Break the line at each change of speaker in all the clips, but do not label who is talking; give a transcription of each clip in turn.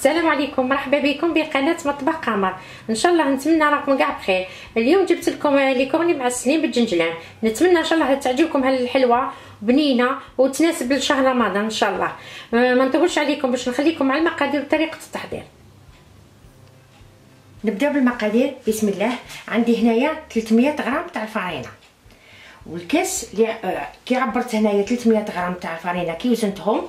السلام عليكم مرحبا بكم بقناة مطبخ قمر. إن شاء الله نتمنى راكم كاع بخير. اليوم جبت لكم لي كورني معسلين بالجنجلان. نتمنى إن شاء الله تعجبكم هالحلوة بنينة وتناسب لشهر رمضان إن شاء الله. آه، ما نطولش عليكم باش نخليكم مع المقادير وطريقة التحضير. نبدأ بالمقادير. بسم الله. عندي هنايا 300 غرام تاع الفرينة. والكاس اللي آه، كي عبرت هنايا 300 غرام تاع الفرينه كي وزنتهم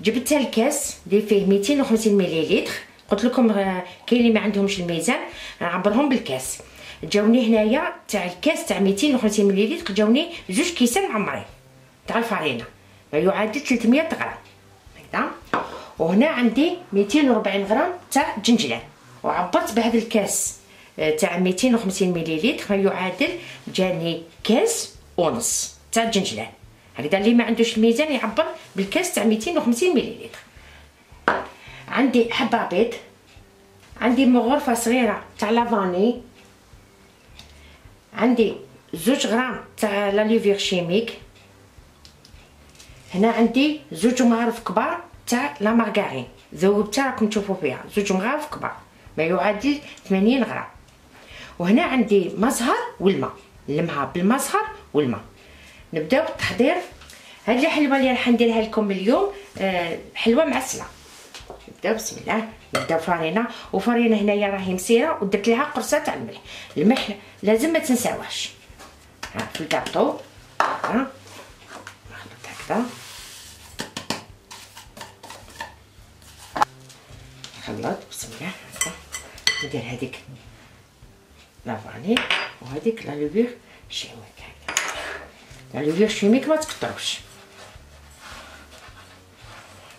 جبت الكاس اللي فيه 250 مليلتر قلت لكم آه، كاين اللي ما عندهمش الميزان. نعبرهم بالكاس. جاوني هنايا تاع الكاس تاع 250 مليلتر جاوني جوج كيسان معمرين تاع الفرينه يعادل 300 غرام. هكذا. وهنا عندي 240 غرام تاع جنجلان. وعبرت بهذا الكاس آه، تاع 250 مليلتر يعادل جاني كاس. ونص تاع الجنجلان هكذا اللي ما عندوش الميزان يعبر بالكاس تاع 250 مليلتر. عندي حبه بيض عندي مغرفة صغيرة تاع la vanille عندي زوج غرام تاع la levure chimique. هنا عندي زوج مغارف كبار تاع la margarine. ذوبتها راكم تشوفوا فيها. زوج مغارف كبار. ما يعادل 80 غرام. وهنا عندي مزهر والماء. نلمها بالمزهر والماء. نبداو التحضير هاد الحلوه اللي راح نديرها لكم اليوم آه حلوة معسله نبداو بسم الله. نبداو فرينه وفرينه هنايا راهي مسيرة ودرت لها قرصة تاع الملح. الملح لازم ما تنساوهش ها في الكاطو ها نخلط هكذا. نخلط بسم الله. ندير هذيك la vanille وهذيك la levure chimique la levure chimique ما تكتروش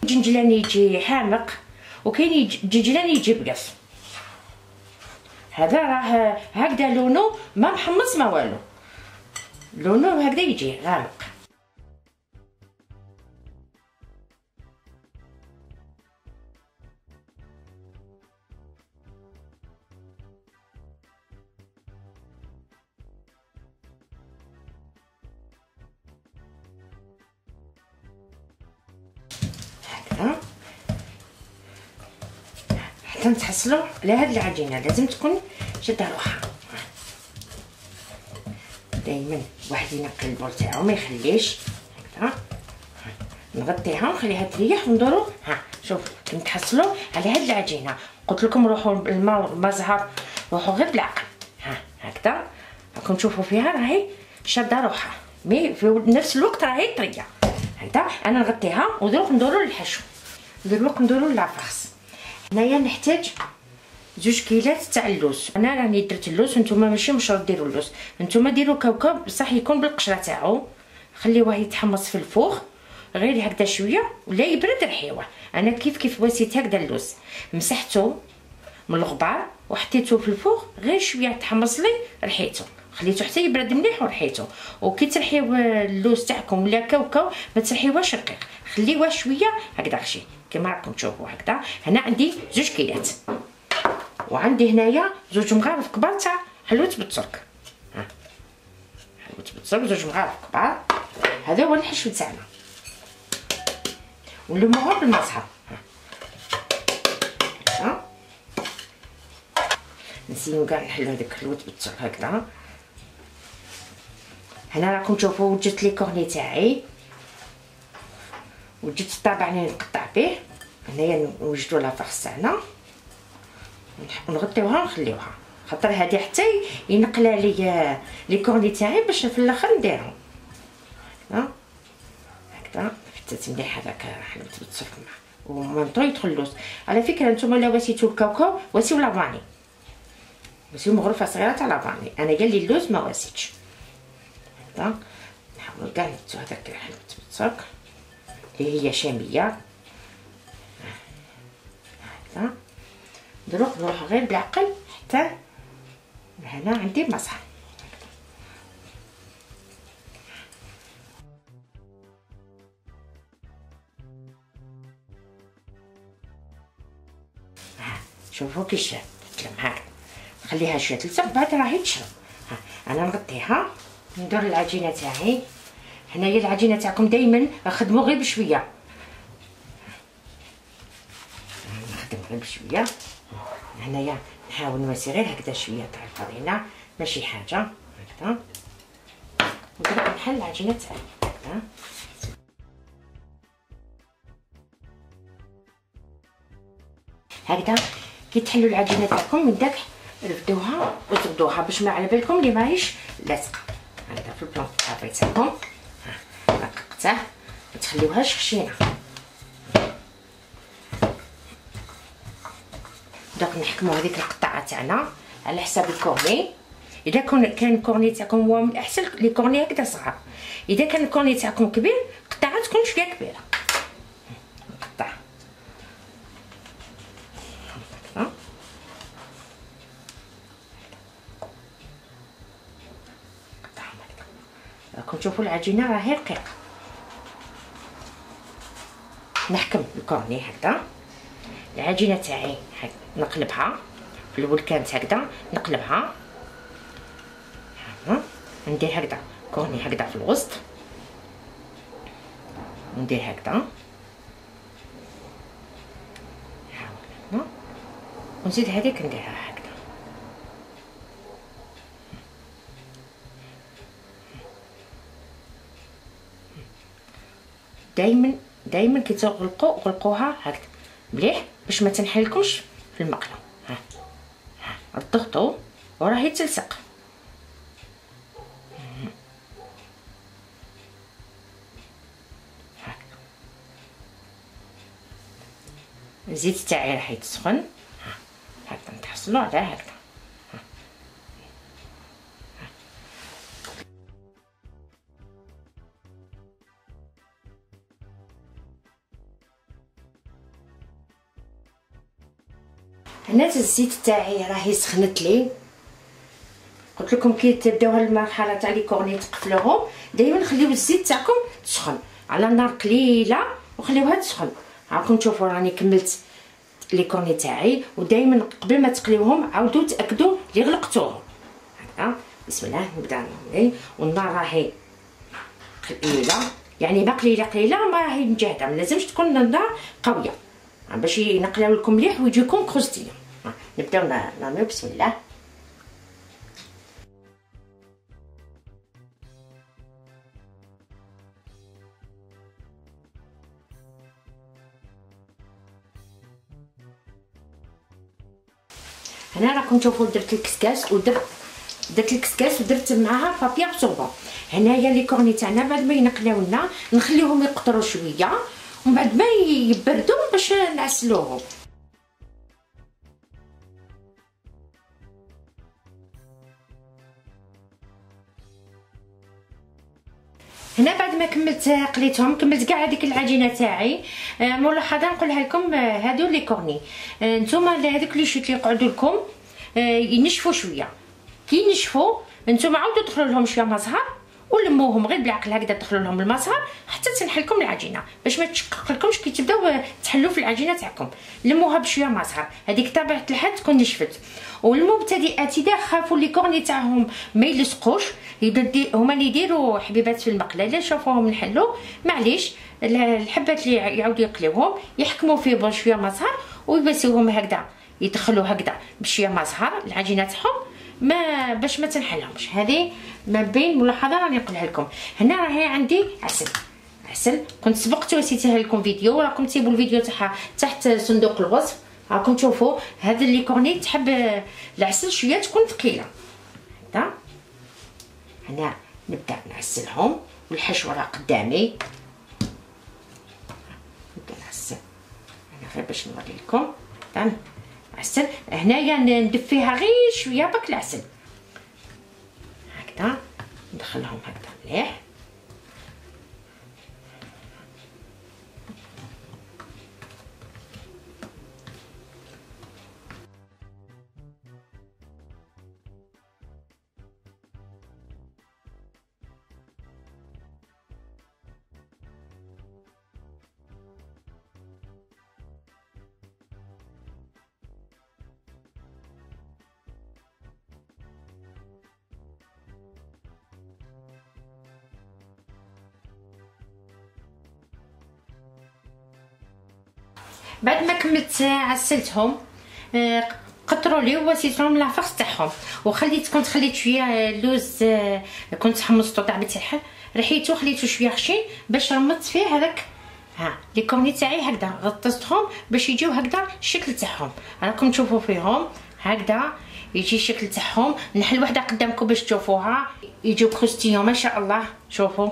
الجنجلان يجي حامق وكاين جنجلان يجي بقص هذا راه هكذا لونو ما محمص ما والو لونو هكذا يجي غامق حتى نتحصلوا على هاد العجينة. لازم تكون شاده روحها. دائما واحد ينقي البول تاعو ما يخليش هكذا. نغطيها ونخليها تريح وندورو. ها شوف نتحصلوا على هاد العجينة. قلت لكم روحوا بالماء والمزهر روحوا غير بالعقل ها هكذا. راكم تشوفوا فيها راهي شادة روحها. مي في نفس الوقت راهي طرية. هكذا أنا نغطيها ودروك ندورو للحشو. دروك ندورو la farce هنايا نحتاج زوج كيلات تاع اللوز. أنا راني درت اللوز نتوما ماشي مشروط ديروا اللوز. نتوما ديروا كاوكاو بصح يكون بالقشرة تاعو. خليوه يتحمص في ال four غير هكذا شوية ولا يبرد رحيوه أنا كيف كيف واسيت هكذا اللوز. مسحته من الغبار وحطيته في ال four غير شوية تحمص لي رحيته خليته حتى يبرد مليح ورحيته وكي ترحيو اللوز تاعكم ولا كاوكاو ما ترحيوهش رقيق. خليوه شوية هكذا غشي كما راكم تشوفوا هكذا. هنا عندي زوج كيلات. وعندي هنايا زوج مغارف كبار تاع حلوت بالترك. ها. حلوت بالترك زوج مغارف كبار. هذا هو الحشو تاعنا. ونلموها بالمصحف نسيو كاع نحلو هذيك حلوت بالترك هكذا. هنا راكم تشوفوا وجدت les cornets تاعي. وجدت الطابع اللي نقطع به. هنايا نوجدوا la farce تاعنا ونغطيوها ونخليوها. خاطر هذه حتى ينقلاو لي les cornets تاعي باش في الآخر نديرهم هكذا هكذا. فتات مليح هذاك حلوة الترك و même temps يدخل اللوز. على فكرة نتوما لا واسيتو الكاوكاو واسيو la vanille. واسيو مغرفة صغيرة تاع لافاني. أنا قال لي اللوز ما واسيتش. هكذا نحاولوا كاع نبتو هذاك الحلوت بالتصرف اللي هي شامية. هكذا. دروك نروح غير بالعقل حتى هنا عندي مسح شوفوا كي شاب تلم نخليها شوية تلصق بعد راهي تشرب ها أنا نغطيها. ندور العجينة تاعي. هنايا العجينة تاعكم دائما خدموا غير بشوية. غير بشوية. هنايا نحاول نواسي غير هكذا شوية تاع الفرينه ماشي حاجة. هكذا. ودرك بحال العجينة تاعي. هكذا. هكذا. كي تحلوا العجينة تاعكم من داك رفدوها وتردوها باش ما على بالكم اللي ماهيش لاصقة. هكذا في ال plan تاع بيتكم رققته ما تخليوهاش خشينه دوك نحكموا هذيك القطعة تاعنا على حساب ال cornet. إذا كان كان ال cornet تاعكم هو من الاحسن les cornets هكذا صغار. إذا كان ال cornet تاعكم كبير قطعه تكون شوية كبيرة نقطع راكم تشوفوا العجينة راهي رقيقة. نحكم الكورني هكذا. العجينة تاعي نقلبها. في الأول كانت هكذا نقلبها. ها ندير هكذا. كورني هكذا في الوسط. ندير هكذا. ونزيد هذيك نديرها هكذا دائما دائما كي تغلقوا غلقوها هكذا. مليح؟ باش ما تنحلكمش في المقلة. ها. ها. تضغطوا وراهي تلصق. الزيت تاعي راح يتسخن هكذا نتحصلوا على هكذا. هنا الزيت تاعي راهي سخنت لي. قلت لكم كي تبداو المرحلة تاع لي كورني تقفلوهم دائما خليو الزيت تاعكم تسخن. على نار قليلة وخليوها تسخن. راكم تشوفوا راني كملت les cornets تاعي ودائما قبل ما تقليوهم عاودوا تاكدوا لي غلقتوهم. هكذا. بسم الله نبدأ نعمل والنار راهي قليلة. يعني ما قليلة قليلة ما راهي مجهده ما لازمش تكون النار قوية. باش ينقلاو لكم مليح ويجيكم croustillants نبداو نعملو بسم الله. هنا راكم تشوفوا درت الكسكاس ودرت درت الكسكاس ودرت معاها بابيغ صوبون هنايا لي كورني تاعنا بعد ما ينقلاو لنا نخليهم يقطروا شوية. ومن بعد ما يبردوا باش نعسلوهم هنا بعد ما كملت قليتهم كملت كاع هذيك العجينة تاعي. آه، ملاحظة نقولها لكم آه، هادو les cornets. آه، نتوما هذوك les chutes اللي يقعدوا لكم ينشفوا شوية. كي ينشفوا نتوما عاودوا تدخلوا لهم شوية مزهر ولموهم غير بالعقل هكذا دخلوا لهم المزهر حتى تنحل لكم العجينة. باش ما تشقق لكمش كي تبداو تحلوا في العجينة تاعكم. لموها بشوية مزهر هذيك طبيعه الحال تكون نشفت. والمبتدئات إذا خافوا les cornets تاعهم ما يلصقوش هما اللي يديروا حبيبات في المقلة. الا شافوهم نحلوا. معليش الحبات اللي يعاودوا يقليوهم يحكموا فيه بشوية مزهر ويبسوهم هكذا. يدخلوا هكذا بشوية مزهر العجينة تاعهم ما باش ما تنحلهمش. هذه ما بين ملاحظة راني نقولها لكم. هنا راهي عندي عسل. عسل. كنت سبقت وسيتها لكم فيديو. راكم تسيبوا الفيديو تاعها تحت صندوق الوصف. راكم تشوفوا هذا اللي كورني تحب العسل شوية تكون ثقيلة. هكذا هنا نبدأ نعسلهم. والحشو راه قدامي. نبدأ نعسل. أنا غير باش نوري لكم عسل. هنايا ندفيها غير شوية برك العسل. هكذا. ندخلهم هكذا مليح. بعد ما كملت عسلتهم آه، قطروا لي وسيتهم la farce تاعهم. وخليت كنت خليت شوية اللوز آه، كنت حمصته تاع الحل رحيته خليته شوية خشين باش رمت فيه هذاك. ها les cornets تاعي هكذا غطستهم باش يجيو هكذا الشكل تاعهم. راكم تشوفوا فيهم هكذا يجي الشكل تاعهم. نحل وحدة قدامكم باش تشوفوها. يجيو croustillants ما شاء الله. شوفوا.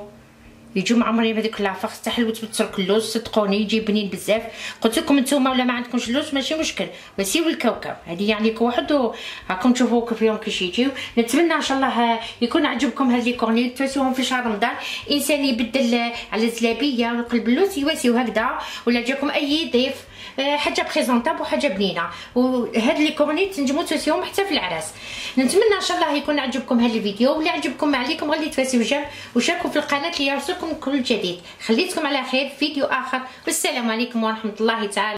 يجوا معمرين بهذيك la farce تاع حلوة الترك اللوز صدقوني يجي بنين بزاف. قلت لكم نتوما ولا ما عندكمش اللوز ماشي مشكل. بس هو الكاوكاو هذه يعني واحد راكم تشوفوا كيف يوم كيش يجيو. نتمنى إن شاء الله يكون عجبكم هاد les cornets تواسيوهم في شهر رمضان. إنسان يبدل على الزلابية وقلب اللوز يواسيو هكذا ولا جاكم أي ضيف حاجة présentable وحاجه بنينة. وهاد les cornets تنجمو تواسيوهم حتى في العراس. نتمنى إن شاء الله يكون عجبكم هاد الفيديو ولا عجبكم ما عليكم غير تواسيو جنب وشاركوا في القناة ليرسلكم كل جديد. خليتكم على خير فيديو آخر. والسلام عليكم ورحمة الله تعالى.